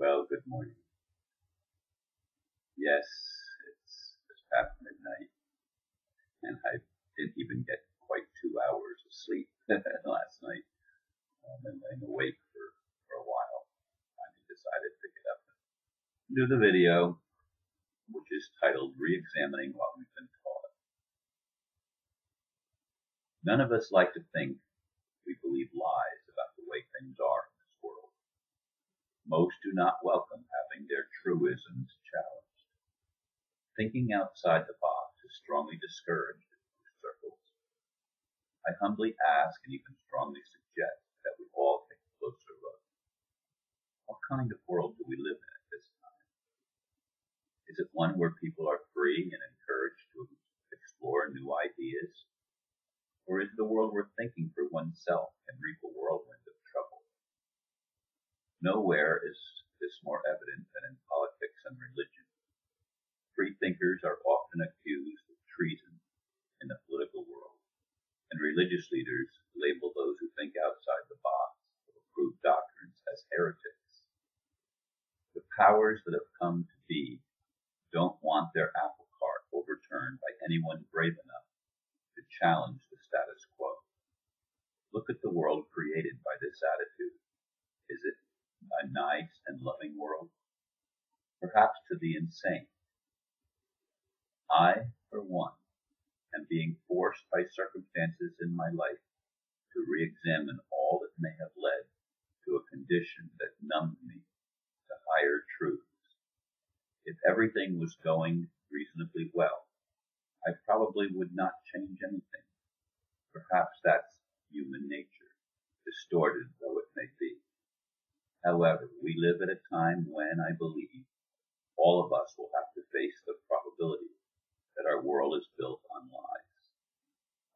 Well, good morning. Yes, it's just past midnight, and I didn't even get quite two hours of sleep last night. Um, I've been laying awake for, for a while. Finally decided to get up and do the video, which is titled Re-examining What We've Been Taught. None of us like to think we believe lies about the way things are. Most do not welcome having their truisms challenged. Thinking outside the box is strongly discouraged in most circles. I humbly ask and even strongly suggest that we all take a closer look. What kind of world do we live in at this time? Is it one where people are free and encouraged to explore new ideas? Or is it a world where thinking for oneself can reap a whirlwind? Nowhere is this more evident than in politics and religion. Free thinkers are often accused of treason in the political world, and religious leaders label those who think outside the box of approved doctrines as heretics. The powers that have come to be don't want their apple cart overturned by anyone brave enough to challenge the status quo. Look at the world created by this attitude. Is it a nice and loving world? Perhaps to the insane I, for one, am being forced by circumstances in my life to re-examine all that may have led to a condition that numbed me to higher truths. If everything was going reasonably well, I probably would not change anything. Perhaps that's human nature, distorted though it may be. However, we live at a time when I believe all of us will have to face the probability that our world is built on lies.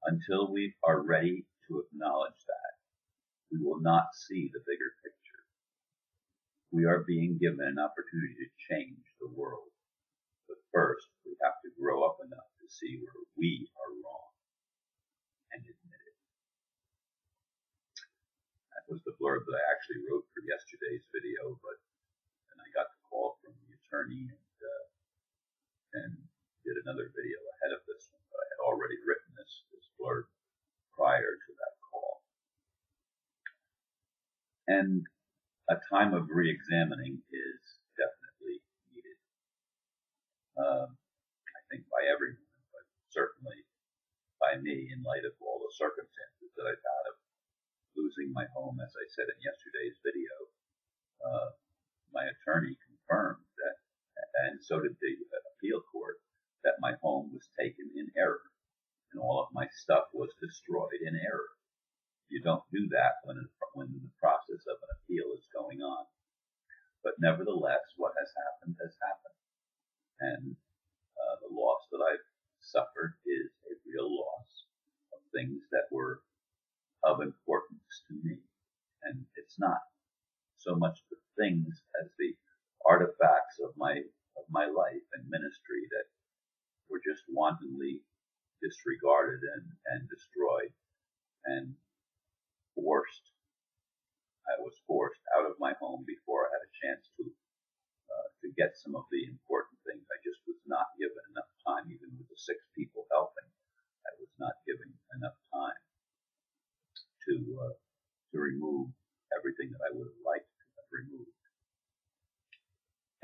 Until we are ready to acknowledge that, we will not see the bigger picture. We are being given an opportunity to change the world. But first, we have to grow up enough to see where we are wrong and admit it. That was the blurb that I actually wrote for yesterday's video, but then I got the call from the attorney and, uh, and did another video ahead of this one, but I had already written this, this blurb prior to that call. And a time of re-examining is definitely needed. Um, I think by everyone, but certainly by me in light of all the circumstances that I've had of losing my home, as I said in yesterday's video. Uh, my attorney confirmed that, and so did the appeal court, that my home was taken in error and all of my stuff was destroyed in error. You don't do that when, when the process of an appeal is going on. But nevertheless, what has happened has happened. And uh, the loss that I've suffered is a real loss of things that were of importance to me. And it's not so much the things as the artifacts of my of my life and ministry that were just wantonly disregarded and, and destroyed and forced. I was forced out of my home before I had a chance to uh, to get some of the important things. I just was not given enough time, even with the six people helping. I was not given enough time to uh, to remove everything that I would have liked to have removed.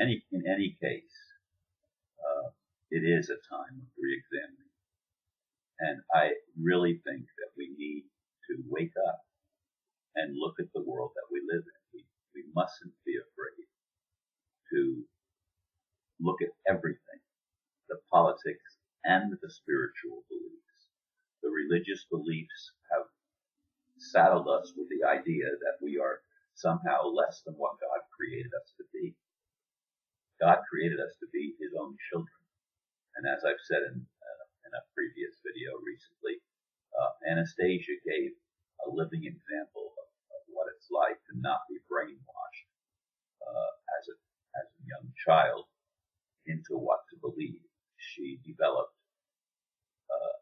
Any in any case, uh, it is a time of re-examining. And I really think that we need to wake up and look at the world that we live in. We, we mustn't be afraid to look at everything, the politics and the spiritual beliefs. The religious beliefs saddled us with the idea that we are somehow less than what God created us to be. God created us to be his own children. And as I've said in, uh, in a previous video recently, uh, Anastasia gave a living example of, of, what it's like to not be brainwashed uh, as a as a young child into what to believe. She developed uh,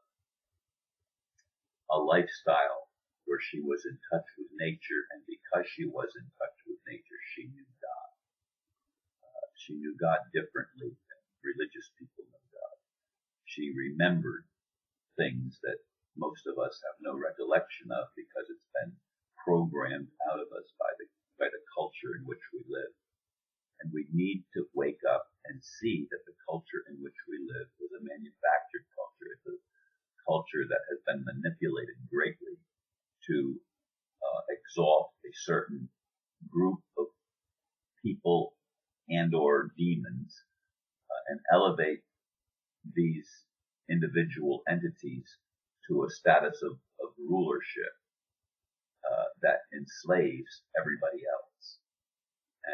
a lifestyle where she was in touch with nature, and because she was in touch with nature, she knew God. Uh, she knew God differently than religious people know God. She remembered things that most of us have no recollection of because it's been programmed out of us by the by the culture in which we live. And we need to wake up and see that the culture in which we live is a manufactured culture. It's a culture that has been manipulated greatly to uh, exalt a certain group of people and or demons uh, and elevate these individual entities to a status of, of rulership uh, that enslaves everybody else.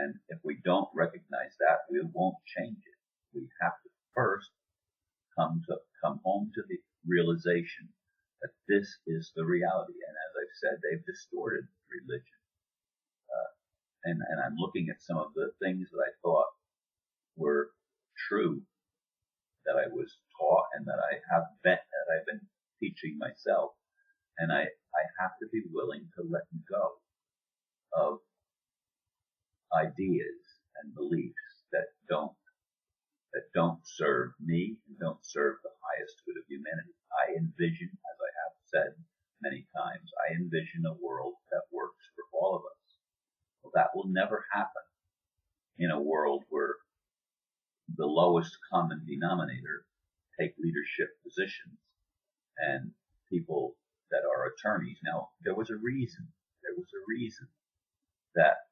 And if we don't recognize that, we won't change it. We have to first come to come home to the realization that this is the reality. Said, they've distorted religion. Uh, and, and I'm looking at some of the things that I thought were true that I was taught and that I have been, that I've been teaching myself. And I, I have to be willing to let go of ideas and beliefs that don't that don't serve me and don't serve the highest good of humanity. I envision, as I have said many times, I envision a world that works for all of us. Well, that will never happen in a world where the lowest common denominator take leadership positions and people that are attorneys. Now, there was a reason, there was a reason that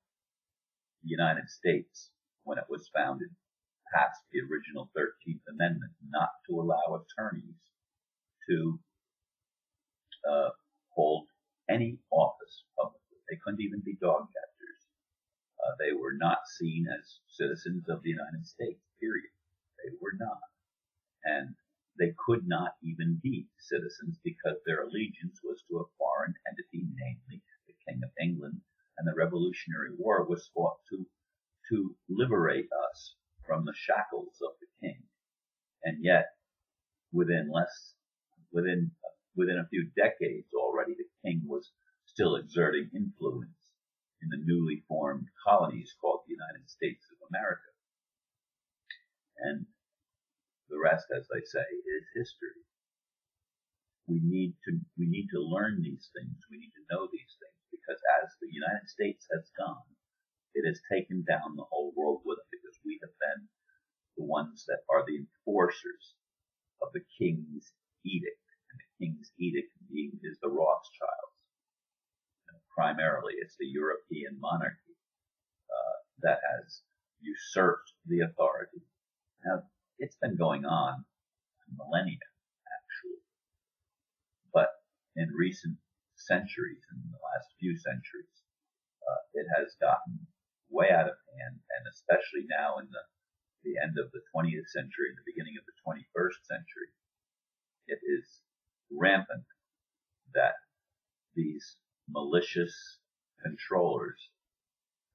the United States, when it was founded, passed the original 13th Amendment not to allow attorneys to uh, hold any office publicly. They couldn't even be dog catchers. Uh, they were not seen as citizens of the United States, were not. And they could not even be citizens because their allegiance was to a foreign entity, namely the King of England, and the Revolutionary War was fought to to liberate us from the shackles of the king. And yet, within less, within, within a few decades already, the king was still exerting influence in the newly formed colonies called the United States of America. And the rest, as they say, is history. We need to, we need to learn these things. We need to know these things because as the United States has gone, it has taken down the whole world with it because we have been the ones that are the enforcers of the king's edict. And the king's edict being is the Rothschilds. Primarily, it's the European monarchy uh, that has usurped the authority. Now, it's been going on millennia, actually. But in recent centuries, in the last few centuries, uh, it has gotten way out of hand, and especially now in the, the end of the 20th century and the beginning of the 21st century, it is rampant that these malicious controllers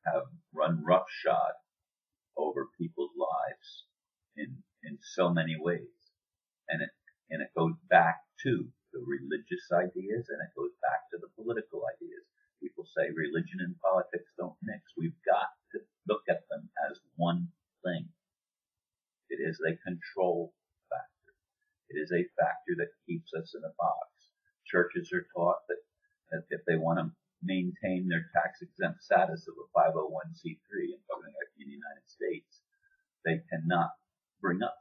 have run roughshod over people's lives in in so many ways, and it and it goes back to the religious ideas and it goes back to the political ideas people say religion and politics don't mix. We've got to look at them as one thing. It is a control factor. It is a factor that keeps us in a box. Churches are taught that, that if they want to maintain their tax exempt status of a 501c3 in the United States, they cannot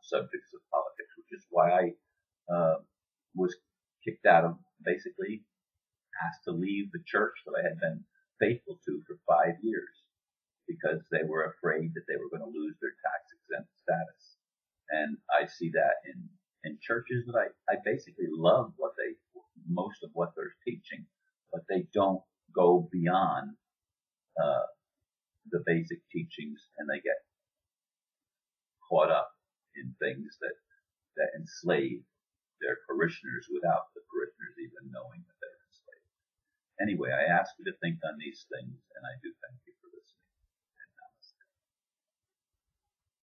subjects of politics, which is why I uh, was kicked out of basically asked to leave the church that I had been faithful to for five years because they were afraid that they were going to lose their tax exempt status. And I see that in, in churches that I, I basically love what they, most of what they're teaching, but they don't go beyond, uh, the basic teachings and they get caught up in things that, that enslave their parishioners without the parishioners even knowing that they're enslaved. Anyway, I ask you to think on these things, and I do thank you.